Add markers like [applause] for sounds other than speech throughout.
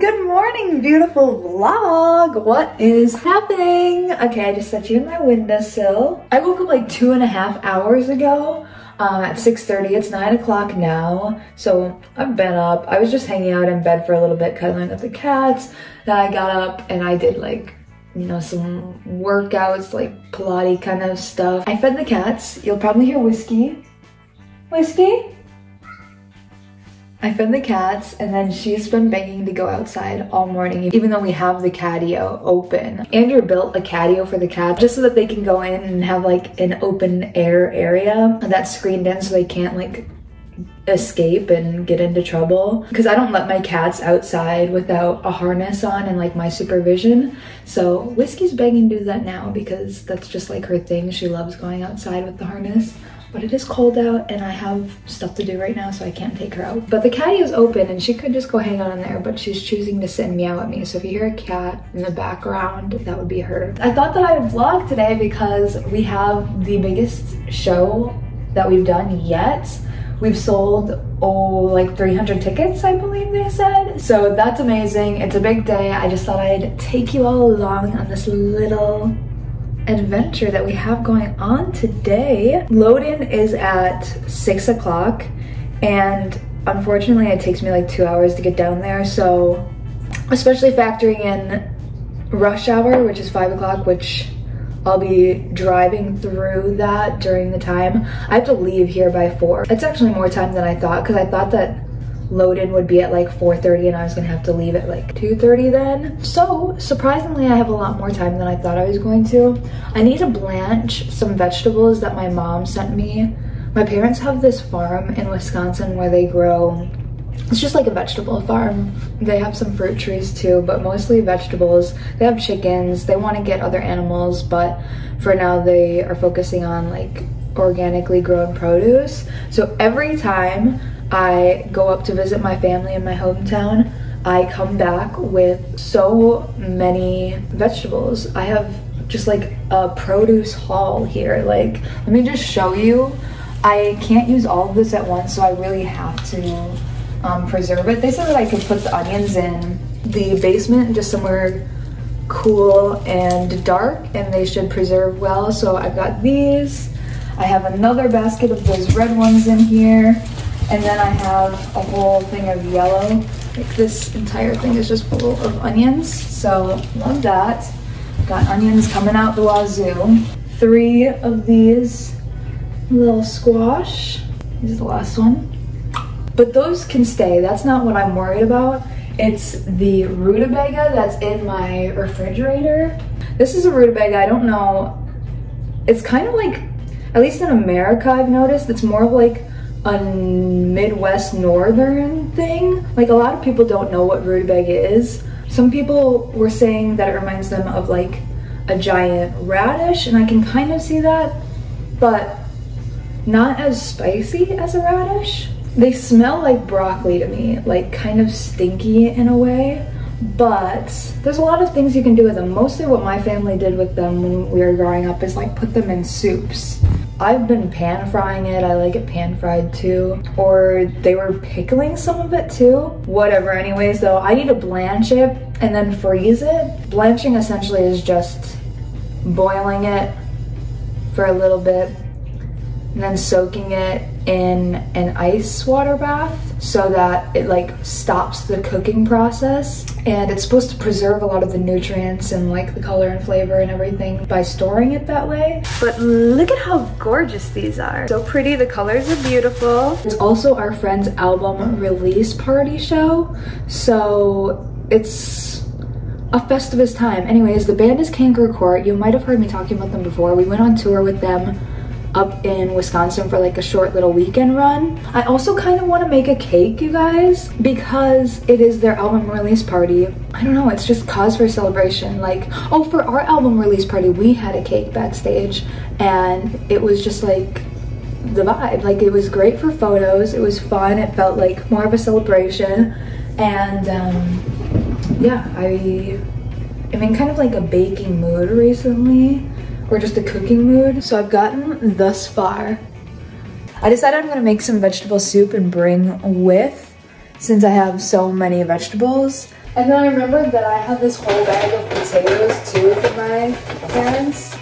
good morning, beautiful vlog. What is happening? Okay, I just set you in my windowsill. I woke up like two and a half hours ago um, at 6.30. It's 9 o'clock now, so I've been up. I was just hanging out in bed for a little bit, cuddling with the cats. Then I got up and I did like you know, some workouts, like Pilates kind of stuff. I fed the cats. You'll probably hear Whiskey. Whiskey? I fed the cats and then she's been begging to go outside all morning even though we have the catio open. Andrew built a catio for the cats just so that they can go in and have like an open air area that's screened in so they can't like escape and get into trouble because I don't let my cats outside without a harness on and like my supervision. So Whiskey's begging to do that now because that's just like her thing. She loves going outside with the harness but it is cold out and I have stuff to do right now so I can't take her out. But the catio is open and she could just go hang out in there but she's choosing to sit and meow at me. So if you hear a cat in the background, that would be her. I thought that I would vlog today because we have the biggest show that we've done yet. We've sold, oh, like 300 tickets, I believe they said. So that's amazing. It's a big day. I just thought I'd take you all along on this little adventure that we have going on today. Load-in is at six o'clock and unfortunately it takes me like two hours to get down there. So especially factoring in rush hour, which is five o'clock, which I'll be driving through that during the time. I have to leave here by four. It's actually more time than I thought because I thought that load-in would be at like 4.30 and I was gonna have to leave at like 2.30 then. So surprisingly, I have a lot more time than I thought I was going to. I need to blanch some vegetables that my mom sent me. My parents have this farm in Wisconsin where they grow it's just like a vegetable farm. They have some fruit trees too, but mostly vegetables. They have chickens. They want to get other animals, but for now they are focusing on like organically grown produce. So every time I go up to visit my family in my hometown, I come back with so many vegetables. I have just like a produce haul here. Like, let me just show you. I can't use all of this at once, so I really have to um, preserve it. They said that I could put the onions in the basement, just somewhere cool and dark, and they should preserve well. So I've got these. I have another basket of those red ones in here. And then I have a whole thing of yellow. Like this entire thing is just full of onions. So love that. Got onions coming out the wazoo. Three of these little squash. This is the last one. But those can stay. That's not what I'm worried about. It's the rutabaga that's in my refrigerator. This is a rutabaga. I don't know. It's kind of like, at least in America, I've noticed, it's more of like a Midwest Northern thing. Like a lot of people don't know what rutabaga is. Some people were saying that it reminds them of like a giant radish and I can kind of see that, but not as spicy as a radish. They smell like broccoli to me, like kind of stinky in a way, but there's a lot of things you can do with them. Mostly what my family did with them when we were growing up is like put them in soups. I've been pan frying it. I like it pan fried too. Or they were pickling some of it too. Whatever anyways though, I need to blanch it and then freeze it. Blanching essentially is just boiling it for a little bit and then soaking it in an ice water bath so that it like stops the cooking process and it's supposed to preserve a lot of the nutrients and like the color and flavor and everything by storing it that way. But look at how gorgeous these are. So pretty, the colors are beautiful. It's also our friend's album release party show. So it's a Festivus time. Anyways, the band is Kangaroo Court. You might have heard me talking about them before. We went on tour with them up in Wisconsin for like a short little weekend run. I also kind of want to make a cake, you guys, because it is their album release party. I don't know, it's just cause for celebration. Like, oh, for our album release party, we had a cake backstage and it was just like the vibe. Like, it was great for photos. It was fun. It felt like more of a celebration. And um, yeah, I, I'm in kind of like a baking mood recently or just a cooking mood. So I've gotten thus far. I decided I'm gonna make some vegetable soup and bring with, since I have so many vegetables, And then I remembered that I had this whole bag of potatoes too from my parents.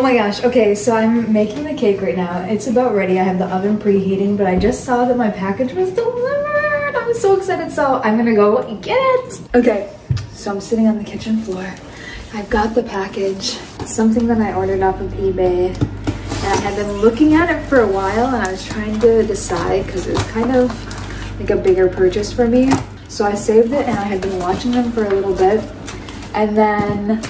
Oh my gosh, okay, so I'm making the cake right now. It's about ready. I have the oven preheating, but I just saw that my package was delivered. I'm so excited, so I'm gonna go get it. Okay, so I'm sitting on the kitchen floor. I've got the package, something that I ordered off of eBay. And I had been looking at it for a while and I was trying to decide because it was kind of like a bigger purchase for me. So I saved it and I had been watching them for a little bit. And then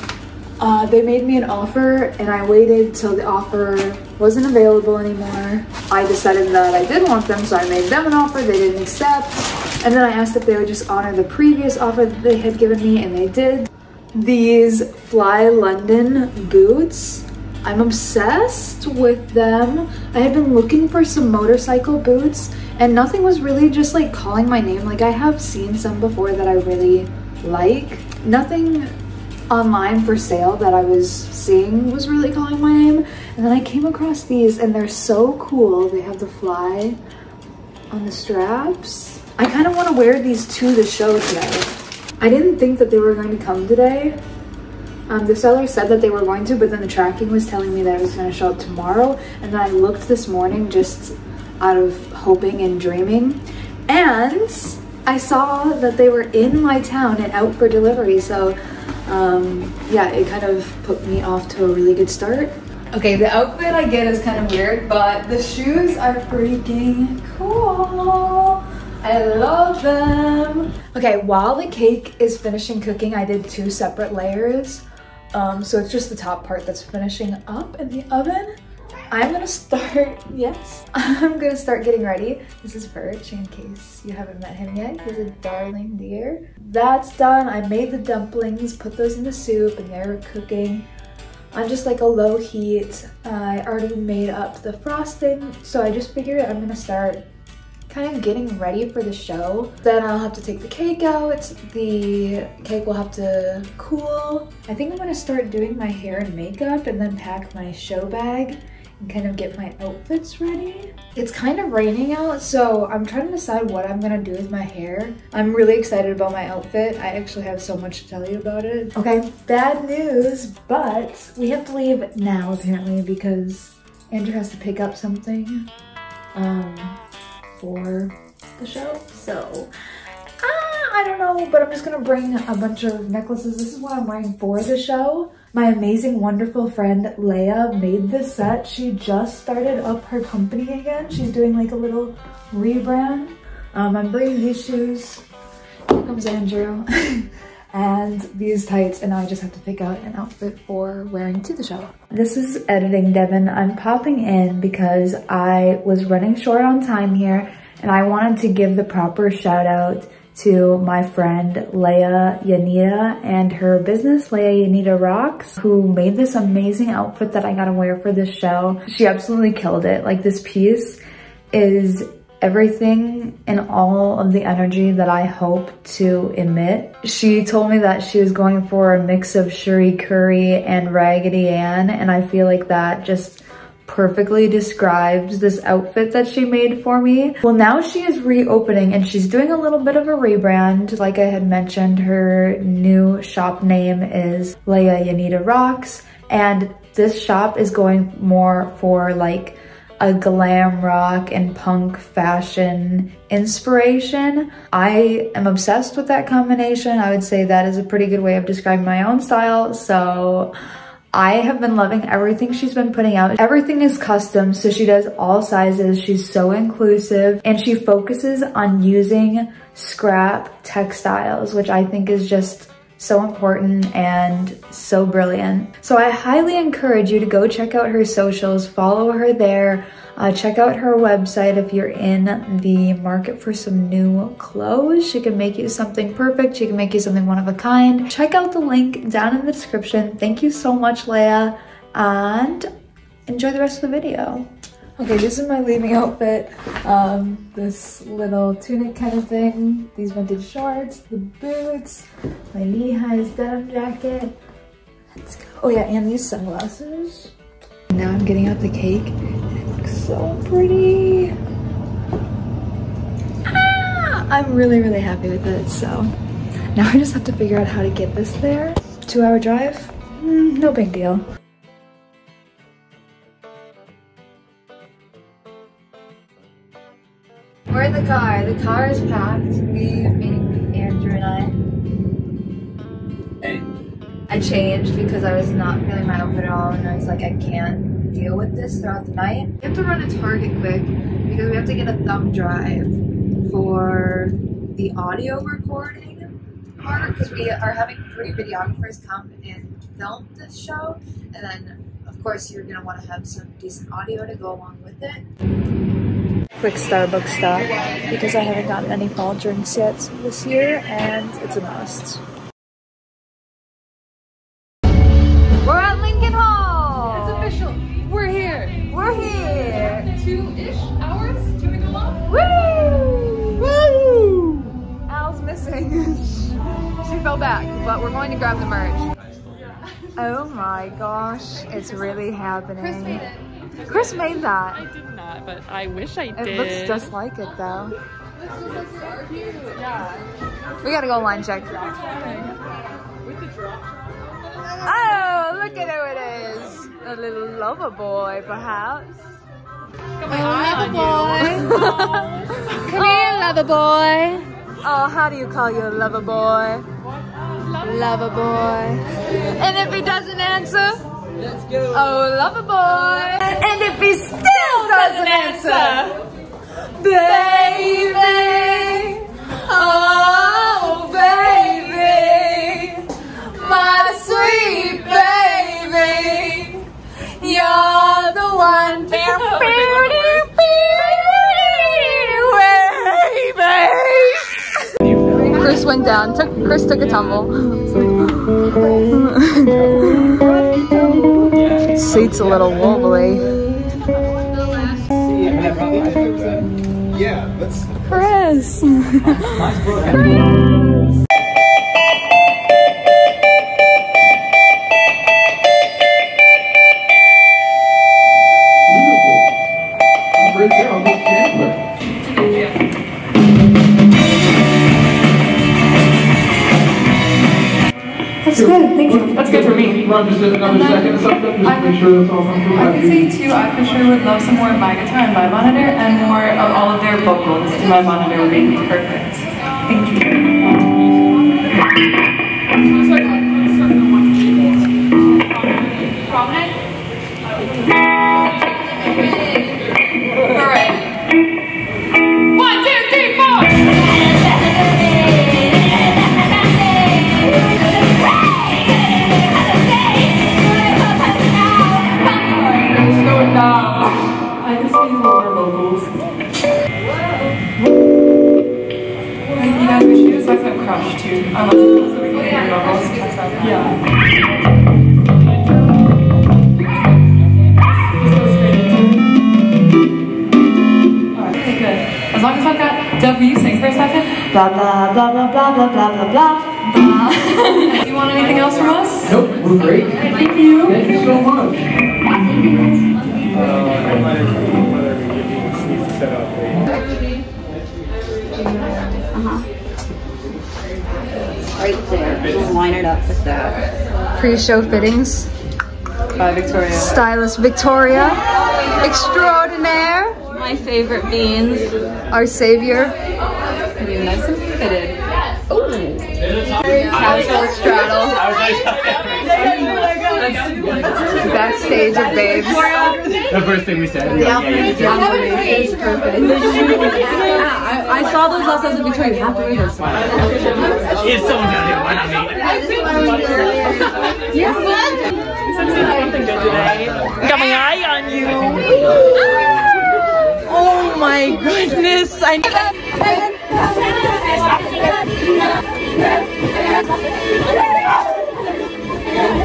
uh, they made me an offer and I waited till the offer wasn't available anymore. I decided that I did want them, so I made them an offer. They didn't accept. And then I asked if they would just honor the previous offer that they had given me, and they did. These Fly London boots. I'm obsessed with them. I had been looking for some motorcycle boots and nothing was really just like calling my name. Like I have seen some before that I really like. Nothing online for sale that I was seeing was really calling my name. And then I came across these and they're so cool. They have the fly on the straps. I kind of want to wear these to the show today. I didn't think that they were going to come today. Um, the seller said that they were going to, but then the tracking was telling me that it was going to show up tomorrow. And then I looked this morning just out of hoping and dreaming. And I saw that they were in my town and out for delivery. So um, yeah, it kind of put me off to a really good start. Okay, the outfit I get is kind of weird, but the shoes are freaking cool. I love them. Okay, while the cake is finishing cooking, I did two separate layers. Um, so it's just the top part that's finishing up in the oven. I'm gonna start, yes, [laughs] I'm gonna start getting ready. This is Verge in case you haven't met him yet. He's a darling dear. That's done. I made the dumplings, put those in the soup and they're cooking on just like a low heat. I already made up the frosting, so I just figured I'm gonna start kind of getting ready for the show. Then I'll have to take the cake out. The cake will have to cool. I think I'm gonna start doing my hair and makeup and then pack my show bag kind of get my outfits ready. It's kind of raining out, so I'm trying to decide what I'm gonna do with my hair. I'm really excited about my outfit. I actually have so much to tell you about it. Okay, bad news, but we have to leave now apparently because Andrew has to pick up something um, for the show, so ah, I don't know, but I'm just gonna bring a bunch of necklaces. This is what I'm wearing for the show. My amazing, wonderful friend Leia made this set. She just started up her company again. She's doing like a little rebrand. Um, I'm bringing these shoes. Here comes Andrew. [laughs] and these tights and now I just have to pick out an outfit for wearing to the show. This is editing Devyn. I'm popping in because I was running short on time here and I wanted to give the proper shout out to my friend Leia Yanita and her business, Leia Yanita Rocks, who made this amazing outfit that I got to wear for this show. She absolutely killed it. Like this piece is everything and all of the energy that I hope to emit. She told me that she was going for a mix of Cherie Currie and Raggedy Ann and I feel like that just perfectly describes this outfit that she made for me. Well, now she is reopening and she's doing a little bit of a rebrand. Like I had mentioned, her new shop name is Leia Yanita Rocks. And this shop is going more for like a glam rock and punk fashion inspiration. I am obsessed with that combination. I would say that is a pretty good way of describing my own style. So I have been loving everything she's been putting out. Everything is custom, so she does all sizes. She's so inclusive and she focuses on using scrap textiles, which I think is just so important and so brilliant. So I highly encourage you to go check out her socials, follow her there, uh, check out her website if you're in the market for some new clothes. She can make you something perfect. She can make you something one of a kind. Check out the link down in the description. Thank you so much, Leia, and enjoy the rest of the video. Okay, this is my leaving outfit. Um, this little tunic kind of thing, these vintage shorts, the boots, my knee-highs denim jacket. Let's go. Oh yeah, and these sunglasses. Now I'm getting out the cake looks so pretty. Ah, I'm really, really happy with it, so now I just have to figure out how to get this there. Two hour drive, mm, no big deal. We're in the car. The car is packed. We, meaning Andrew and I. Hey. I changed because I was not feeling my outfit at all and I was like, I can't deal with this throughout the night. We have to run to Target quick because we have to get a thumb drive for the audio recording part because we are having three videographers come and film this show and then of course you're going to want to have some decent audio to go along with it quick Starbucks stop because I haven't gotten any fall drinks yet this year and it's a must. Two-ish hours to go long. Woo! Woo! Al's missing. [laughs] She fell back, but we're going to grab the merch. [laughs] Oh my gosh, it's really happening. Chris made it. Chris made that. I did not, but I wish I did. It looks just like it though. Yeah. We gotta go line check. With the drop. Oh, look at who it is. A little lover boy, perhaps. Got my eye on you. Come here, lover boy. Oh, how do you call your lover boy? Lover boy. And if he doesn't answer? Let's go. Oh, lover boy. And if he still doesn't answer? Baby. Went down. Took Chris took a tumble. Seat's a little wobbly. Yeah, let's. Chris. That's good. Thank you. That's good for me. Run just another second something, just make sure that's all. I could say too, I for sure would love some more of my guitar and my monitor and more of all of their vocals to my monitor would be perfect. Thank you. As long as I've got, Deb, will you sing for a second? Blah blah blah blah blah blah blah blah blah. Blah. do you want anything else from us? Nope, we're great. Thank you. Thank you so much. Right there. Just line it up with that. Pre-show fittings. by Victoria. Stylist Victoria. Extraordinaire. My favorite beans. Our savior. I mean, nice and fitted. Casual straddle. [laughs] [laughs] Backstage of babes. The first thing we said. It's perfect. I, I saw those last times in Victoria. You have to wear those. It's someone down. Why not me? Got my eye on you. Oh my goodness. I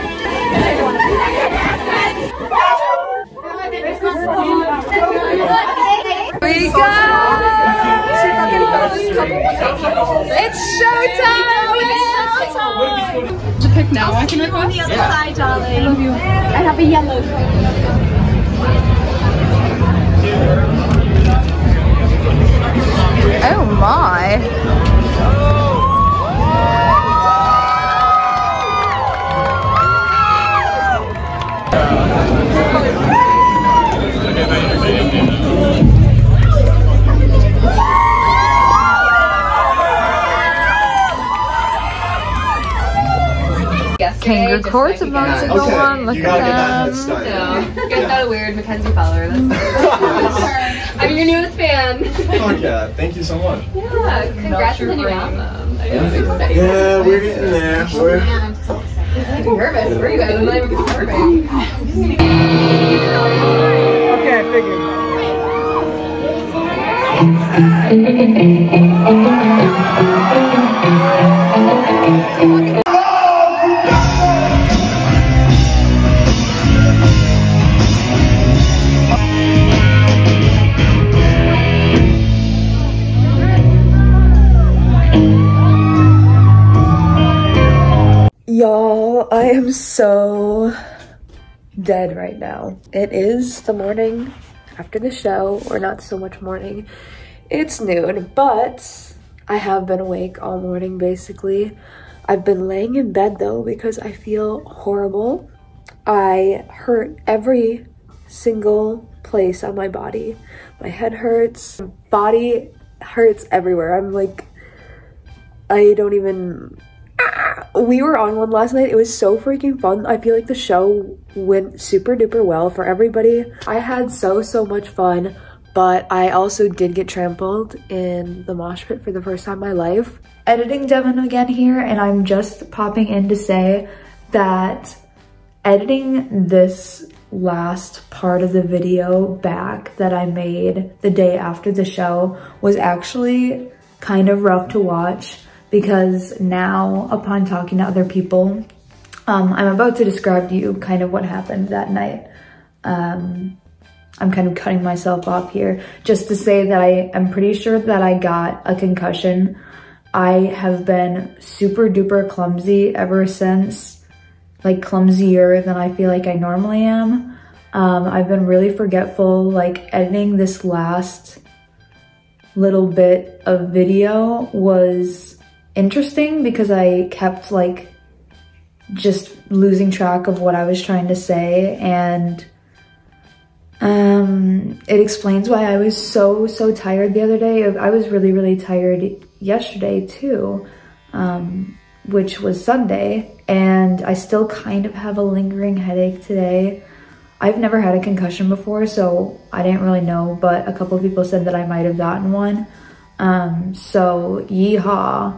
[laughs] We go! It's showtime! To pick now, I can request. On the other yeah. side, darling. I love you. I have a yellow. Oh my. Court's about to go on. Look You gotta get that at them. start. You guys got a weird Mackenzie follower. That's [laughs] I'm your newest fan. Fuck yeah, thank you so much. Yeah, congrats on the new album. I know, it's. Yeah, we're getting there. We're I'm nervous. Where are you guys? I'm not even performing. okay, I figured. Y'all, I am so dead right now. It is the morning after the show, or not so much morning. It's noon, but I have been awake all morning basically. I've been laying in bed though because I feel horrible. I hurt every single place on my body. My head hurts, body hurts everywhere. I'm like, I don't even we were on one last night. It was so freaking fun. I feel like the show went super duper well for everybody. I had so, so much fun, but I also did get trampled in the mosh pit for the first time in my life. Editing Devyn again here, and I'm just popping in to say that editing this last part of the video back that I made the day after the show was actually kind of rough to watch because now upon talking to other people, um, I'm about to describe to you kind of what happened that night. Um, I'm kind of cutting myself off here just to say that I am pretty sure that I got a concussion. I have been super duper clumsy ever since, like clumsier than I feel like I normally am. Um, I've been really forgetful, like editing this last little bit of video was interesting because I kept like just losing track of what I was trying to say and um, it explains why I was so, so tired the other day. I was really, really tired yesterday too, um, which was Sunday, and I still kind of have a lingering headache today. I've never had a concussion before, so I didn't really know, but a couple people said that I might have gotten one. Um, so yeehaw,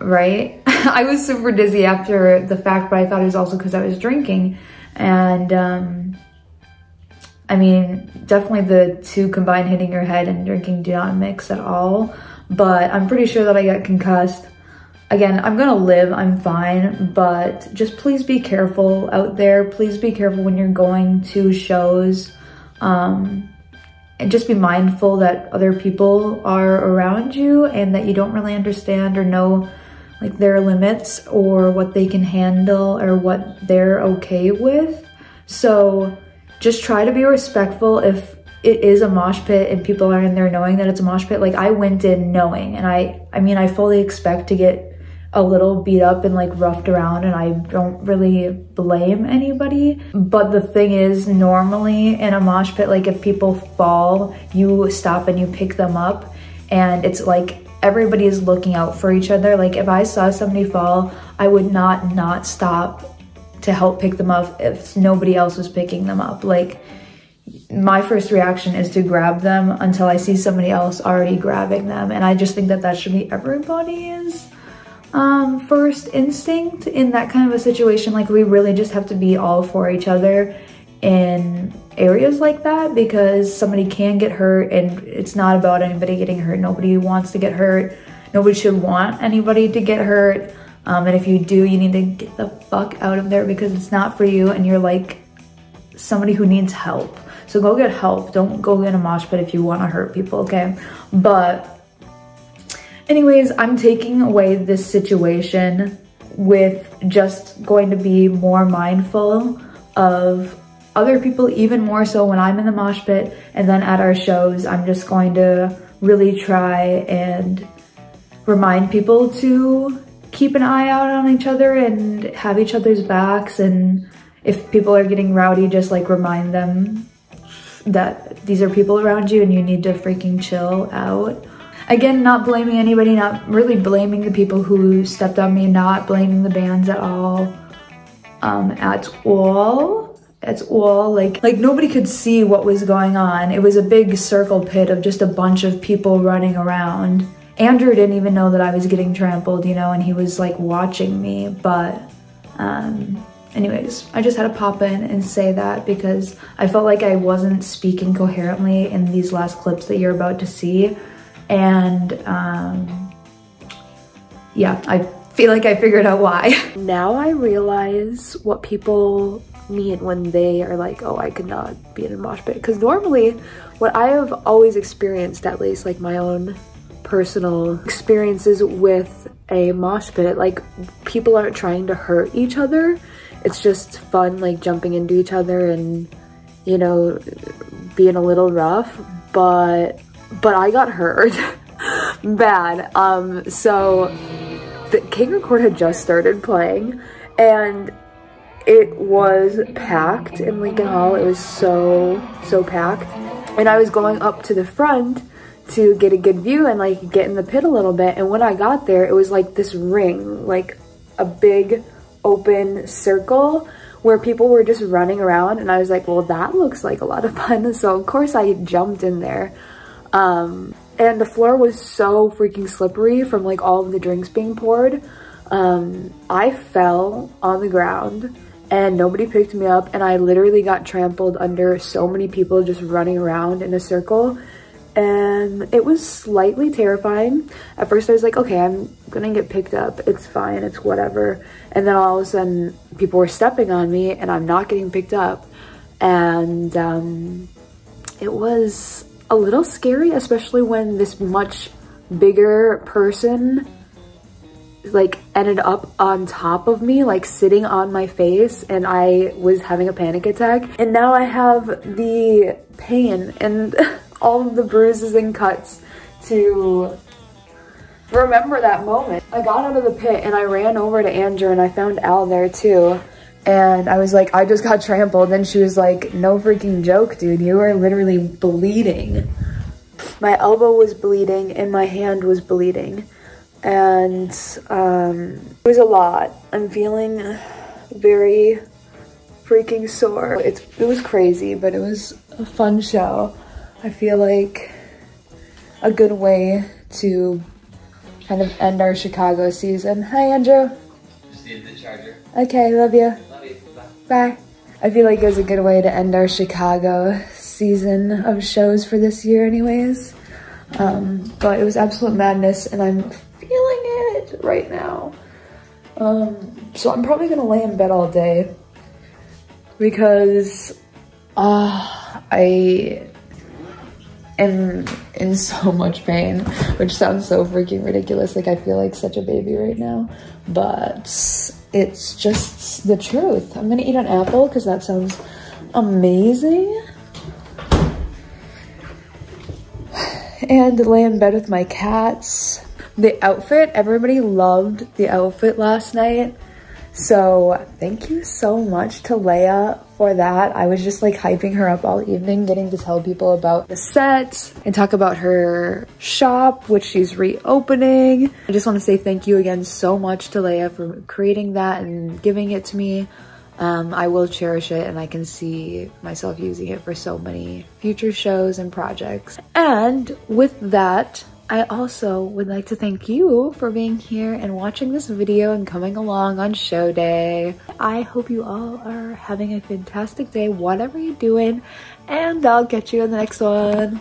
right? [laughs] I was super dizzy after the fact, but I thought it was also because I was drinking. And um, I mean, definitely the two combined hitting your head and drinking do not mix at all. But I'm pretty sure that I got concussed. Again, I'm gonna live, I'm fine, but just please be careful out there. Please be careful when you're going to shows. Um, and just be mindful that other people are around you and that you don't really understand or know like their limits or what they can handle or what they're okay with. So just try to be respectful if it is a mosh pit and people are in there knowing that it's a mosh pit. Like I went in knowing and I I mean I fully expect to get a little beat up and like roughed around and I don't really blame anybody. But the thing is normally in a mosh pit, like if people fall, you stop and you pick them up and it's like everybody is looking out for each other. Like if I saw somebody fall, I would not not stop to help pick them up if nobody else was picking them up. Like my first reaction is to grab them until I see somebody else already grabbing them. And I just think that that should be everybody's um, first instinct in that kind of a situation. Like we really just have to be all for each other in areas like that because somebody can get hurt and it's not about anybody getting hurt. Nobody wants to get hurt. Nobody should want anybody to get hurt. Um, and if you do, you need to get the fuck out of there because it's not for you and you're like somebody who needs help. So go get help. Don't go in a mosh pit if you want to hurt people, okay? But Anyways, I'm taking away this situation with just going to be more mindful of other people even more so when I'm in the mosh pit and then at our shows, I'm just going to really try and remind people to keep an eye out on each other and have each other's backs and if people are getting rowdy, just like remind them that these are people around you and you need to freaking chill out. Again, not blaming anybody, not really blaming the people who stepped on me, not blaming the bands at all, um, at all, at all. Like, like nobody could see what was going on. It was a big circle pit of just a bunch of people running around. Andrew didn't even know that I was getting trampled, you know, and he was like watching me, but, um, anyways, I just had to pop in and say that because I felt like I wasn't speaking coherently in these last clips that you're about to see. And um, yeah, I feel like I figured out why. Now I realize what people mean when they are like, oh, I could not be in a mosh pit. Because normally, what I have always experienced, at least like my own personal experiences with a mosh pit, like people aren't trying to hurt each other. It's just fun, like jumping into each other and, you know, being a little rough. But but I got hurt [laughs] bad. Um, so the Kangaroo Court had just started playing and it was packed in Lincoln Hall. It was so, so packed. And I was going up to the front to get a good view and like get in the pit a little bit. And when I got there, it was like this ring, like a big open circle where people were just running around. And I was like, well, that looks like a lot of fun. [laughs] So of course I jumped in there. Um, and the floor was so freaking slippery from like all of the drinks being poured. Um, I fell on the ground and nobody picked me up and I literally got trampled under so many people just running around in a circle and it was slightly terrifying. At first I was like, okay, I'm gonna get picked up. It's fine, it's whatever. And then all of a sudden people were stepping on me and I'm not getting picked up. And um, it was a little scary, especially when this much bigger person like ended up on top of me, like sitting on my face and I was having a panic attack. And now I have the pain and [laughs] all of the bruises and cuts to remember that moment. I got out of the pit and I ran over to Andrew and I found Al there too. And I was like, I just got trampled. And she was like, no freaking joke, dude. You are literally bleeding. My elbow was bleeding and my hand was bleeding. And um, it was a lot. I'm feeling very freaking sore. It's, it was crazy, but it was a fun show. I feel like a good way to kind of end our Chicago season. Hi, Andrew. Just the charger. Okay, love you. Love you. Bye. I feel like it was a good way to end our Chicago season of shows for this year anyways. Um, but it was absolute madness and I'm right now. Um, so I'm probably gonna lay in bed all day because uh, I am in [laughs] so much pain, which sounds so freaking ridiculous. Like I feel like such a baby right now, but it's just the truth. I'm gonna eat an apple because that sounds amazing. [sighs] And lay in bed with my cats. The outfit, everybody loved the outfit last night. So thank you so much to Leia for that. I was just like hyping her up all evening, getting to tell people about the set and talk about her shop, which she's reopening. I just want to say thank you again so much to Leia for creating that and giving it to me. Um, I will cherish it and I can see myself using it for so many future shows and projects. And with that, I also would like to thank you for being here and watching this video and coming along on show day. I hope you all are having a fantastic day, whatever you're doing, and I'll catch you in the next one.